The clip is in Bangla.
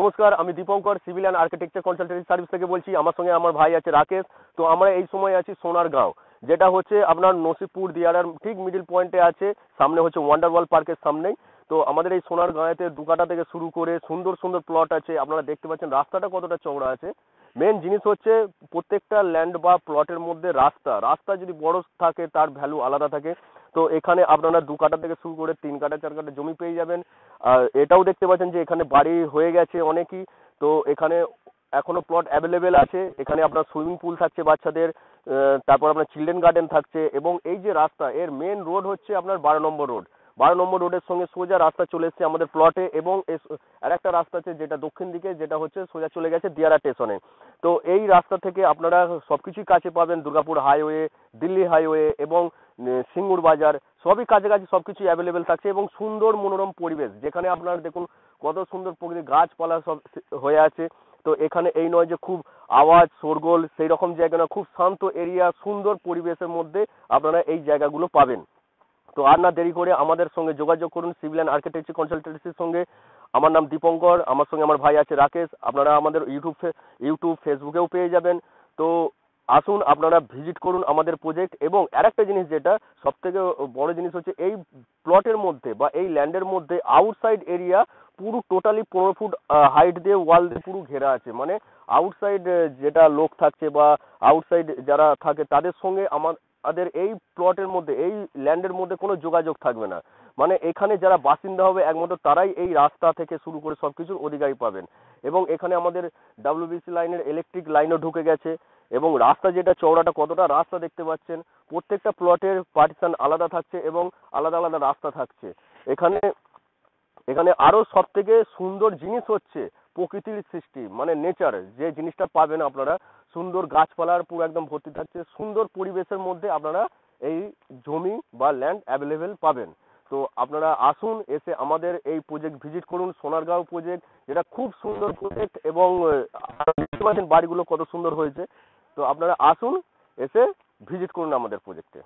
নমস্কার, আমি Dipankar civil and architecture consultancy service থেকে বলছি। আমার সঙ্গে আমার ভাই আছে রাকেশ। তো আমরা এই সময় আছি সোনারগাঁও, যেটা হচ্ছে আপনার নসিপুর দিয়ারার ঠিক মিডিল পয়েন্টে আছে। সামনে হচ্ছে ওয়ান্ডার ওয়ান্ডারওয়াল পার্কের সামনেই। তো আমাদের এই সোনার গাঁয়েতে দুকাটা থেকে শুরু করে সুন্দর সুন্দর প্লট আছে। আপনারা দেখতে পাচ্ছেন রাস্তাটা কতটা চওড়া আছে। মেন জিনিস হচ্ছে প্রত্যেকটা ল্যান্ড বা প্লটের মধ্যে রাস্তা। রাস্তা যদি বড় থাকে, তার ভ্যালু আলাদা থাকে। তো এখানে আপনারা দু কাটা থেকে শুরু করে তিন কাটা চার কাটা জমি পেয়ে যাবেন। আর এটাও দেখতে পাচ্ছেন যে এখানে বাড়ি হয়ে গেছে অনেকই। তো এখানে এখনও প্লট অ্যাভেলেবেল আছে। এখানে আপনার সুইমিং পুল থাকছে বাচ্চাদের তারপর আপনার চিলড্রেন গার্ডেন থাকছে এবং এই যে রাস্তা, এর মেন রোড হচ্ছে আপনার বারো নম্বর রোড বারো নম্বর রোডের সঙ্গে সোজা রাস্তা চলে এসছে আমাদের প্লটে এবং আর একটা রাস্তা আছে যেটা দক্ষিণ দিকে, যেটা হচ্ছে সোজা চলে গেছে দিয়ারা স্টেশনে তো এই রাস্তা থেকে আপনারা সবকিছুই কাছে পাবেন, দুর্গাপুর হাইওয়ে দিল্লি হাইওয়ে এবং সিঙ্গুর বাজার, সবই কাছাকাছি সবকিছু অ্যাভেলেবেল থাকছে এবং সুন্দর মনোরম পরিবেশ। যেখানে আপনার দেখুন কত সুন্দর প্রকৃতি গাছপালা সব হয়ে আছে। তো এখানে এই নয় যে খুব আওয়াজ, শোরগোল সেই রকম জায়গা না, খুব শান্ত এরিয়া সুন্দর পরিবেশের মধ্যে আপনারা এই জায়গাগুলো পাবেন। তো আর না দেরি করে আমাদের সঙ্গে যোগাযোগ করুন সিভিল অ্যান্ড আর্কিটেকচার কনসালটেন্সির সঙ্গে। আমার নাম দীপঙ্কর, আমার সঙ্গে আমার ভাই আছে রাকেশ। আপনারা আমাদের ইউটিউব ইউটিউব ফেসবুকেও পেয়ে যাবেন। তো আসুন আপনারা ভিজিট করুন আমাদের প্রজেক্ট এবং আরেকটা জিনিস যেটা সব থেকে বড় জিনিস হচ্ছে এই প্লটের মধ্যে বা এই ল্যান্ডের মধ্যে আউটসাইড এরিয়া পুরো টোটালি পনেরো ফুট হাইট দিয়ে ওয়াল দিয়ে পুরো ঘেরা আছে। মানে আউটসাইড যেটা লোক থাকছে বা আউটসাইড যারা থাকে তাদের সঙ্গে আমাদের এই প্লটের মধ্যে, এই ল্যান্ডের মধ্যে কোনো যোগাযোগ থাকবে না। মানে এখানে যারা বাসিন্দা হবে একমাত্র তারাই এই রাস্তা থেকে শুরু করে সব কিছুর অধিকারী পাবেন। এবং এখানে আমাদের ডাব্লিউবিসি লাইনের ইলেকট্রিক লাইনও ঢুকে গেছে এবং রাস্তা যেটা, চওড়াটা কতটা রাস্তা দেখতে পাচ্ছেন, প্রত্যেকটা প্লটের পার্টিশন আলাদা থাকছে এবং আলাদা আলাদা রাস্তা থাকছে। এখানে এখানে আরও সব থেকে সুন্দর জিনিস হচ্ছে প্রকৃতির সৃষ্টি মানে নেচার যে জিনিসটা পাবেন আপনারা। সুন্দর গাছপালার পুরো একদম ভর্তি থাকছে। সুন্দর পরিবেশের মধ্যে আপনারা এই জমি বা ল্যান্ড অ্যাভেলেবেল পাবেন। তো আপনারা আসুন, এসে আমাদের এই প্রজেক্ট ভিজিট করুন, সোনারগাঁও প্রজেক্ট এটা খুব সুন্দর প্রজেক্ট এবং দেখতে পাচ্ছেন বাড়িগুলো কত সুন্দর হয়েছে। তো আপনারা আসুন, এসে ভিজিট করুন আমাদের প্রজেক্টে